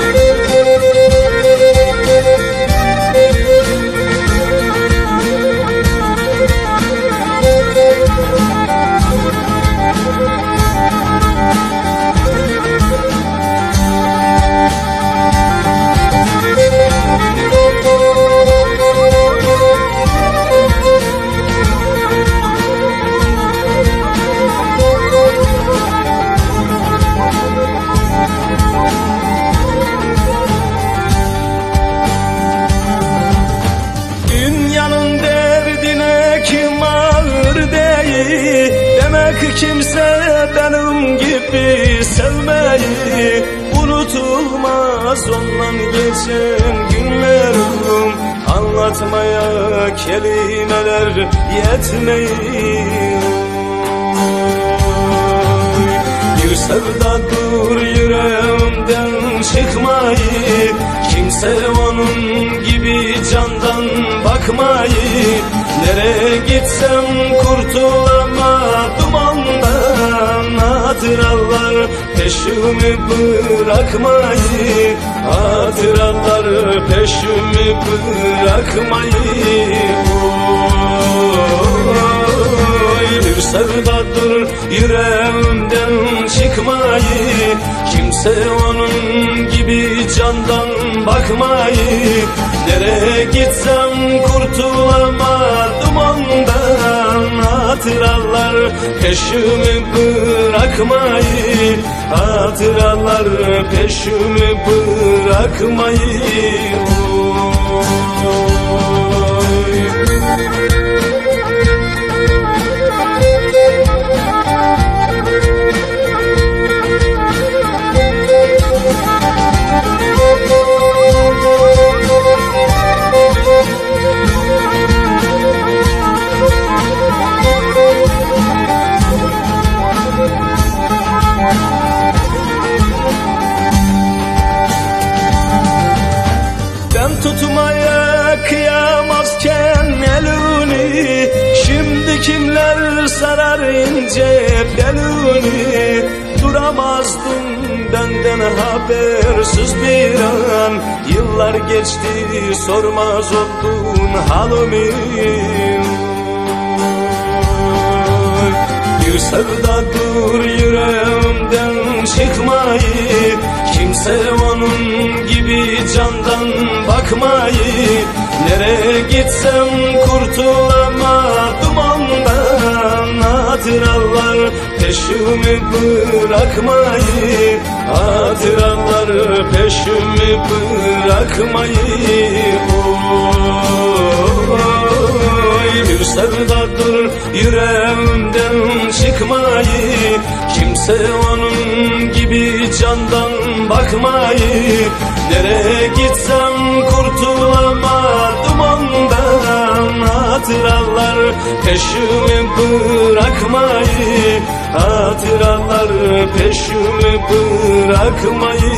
ಎರಡು gibi sevmeyi Unutulmaz ondan geçen günler oldum Anlatmaya kelimeler yetmeyiyor Bir sevdadır yüreğimden çıkmayı Kimse onun gibi candan bakmayı. Nereye gitsem kurtul peşimi bırakmayı Hatıralar peşimi bırakmayı. Oy, Bir sevdadır yüreğimden çıkmayı Kimse onun gibi candan bakmayı. Nereye gitsem kurtulamadım peşimi bırakmayı Hatıralar peşimi bırakmayı Oy. Sarar ince belini Duramazdım benden habersiz bir an. Yıllar geçti sormaz oldun halimi. Bir sevdadır yüreğimden çıkmayı. Kimse onun gibi candan bakmayı. Nereye gitsem peşimi bırakmayı Hatıralar peşimi bırakmayı Oy, Bir sevdadır yüreğimden çıkmayı Kimse onun gibi candan bakmayı Nereye gitsem kurtulamadım ondan Hatıralar peşimi bırakmayı Hatıralar peşimi bırakmayı